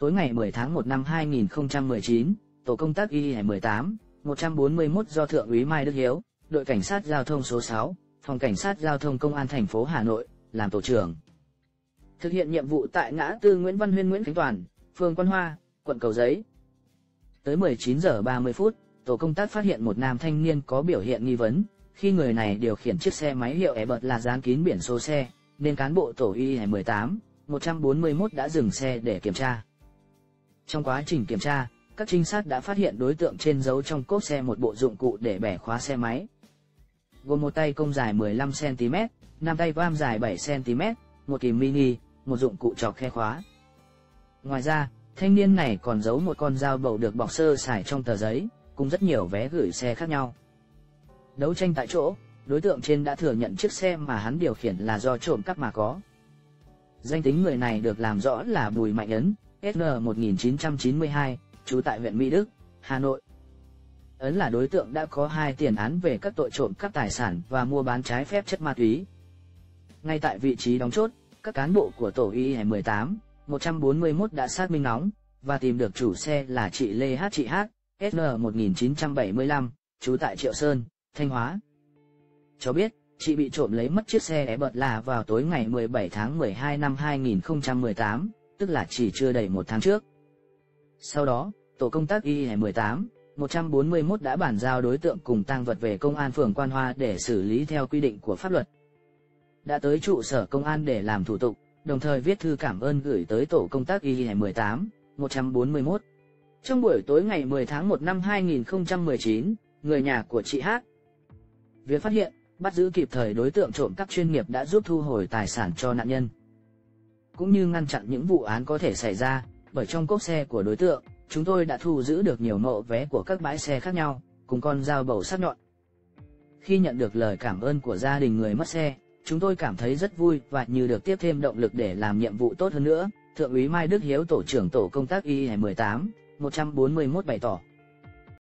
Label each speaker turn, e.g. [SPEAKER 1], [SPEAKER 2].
[SPEAKER 1] Tối ngày 10 tháng 1 năm 2019, tổ công tác Y18, 141 do Thượng úy Mai Đức Hiếu, đội cảnh sát giao thông số 6, phòng cảnh sát giao thông công an thành phố Hà Nội, làm tổ trưởng. Thực hiện nhiệm vụ tại ngã tư Nguyễn Văn Huyên Nguyễn Khánh Toàn, phường Quan Hoa, quận Cầu Giấy. Tới 19 giờ 30 phút, tổ công tác phát hiện một nam thanh niên có biểu hiện nghi vấn, khi người này điều khiển chiếc xe máy hiệu e bật là dán kín biển số xe, nên cán bộ tổ Y18, 141 đã dừng xe để kiểm tra. Trong quá trình kiểm tra, các trinh sát đã phát hiện đối tượng trên giấu trong cốp xe một bộ dụng cụ để bẻ khóa xe máy. Gồm một tay công dài 15cm, 5 tay vam dài 7cm, một kìm mini, một dụng cụ chọc khe khóa. Ngoài ra, thanh niên này còn giấu một con dao bầu được bọc sơ xài trong tờ giấy, cùng rất nhiều vé gửi xe khác nhau. Đấu tranh tại chỗ, đối tượng trên đã thừa nhận chiếc xe mà hắn điều khiển là do trộm cắp mà có. Danh tính người này được làm rõ là Bùi Mạnh Ấn, SN 1992, trú tại huyện Mỹ Đức, Hà Nội. Ấn là đối tượng đã có hai tiền án về các tội trộm cắp tài sản và mua bán trái phép chất ma túy. Ngay tại vị trí đóng chốt, các cán bộ của tổ Y18, 141 đã xác minh nóng và tìm được chủ xe là chị Lê H. Chị H, SN 1975, trú tại Triệu Sơn, Thanh Hóa. Cho biết, chị bị trộm lấy mất chiếc xe é bật là vào tối ngày 17 tháng 12 năm 2018, tức là chỉ chưa đầy một tháng trước. Sau đó, tổ công tác Y18, 141 đã bản giao đối tượng cùng tang vật về công an phường Quan Hoa để xử lý theo quy định của pháp luật. Đã tới trụ sở công an để làm thủ tục, đồng thời viết thư cảm ơn gửi tới tổ công tác Y18, 141. Trong buổi tối ngày 10 tháng 1 năm 2019, người nhà của chị Hát. Việc phát hiện, bắt giữ kịp thời đối tượng trộm cắp chuyên nghiệp đã giúp thu hồi tài sản cho nạn nhân. Cũng như ngăn chặn những vụ án có thể xảy ra, bởi trong cốp xe của đối tượng, chúng tôi đã thu giữ được nhiều mẫu vé của các bãi xe khác nhau, cùng con dao bầu sắc nhọn. Khi nhận được lời cảm ơn của gia đình người mất xe, chúng tôi cảm thấy rất vui và như được tiếp thêm động lực để làm nhiệm vụ tốt hơn nữa, Thượng úy Mai Đức Hiếu tổ trưởng tổ công tác Y18, 141 bày tỏ.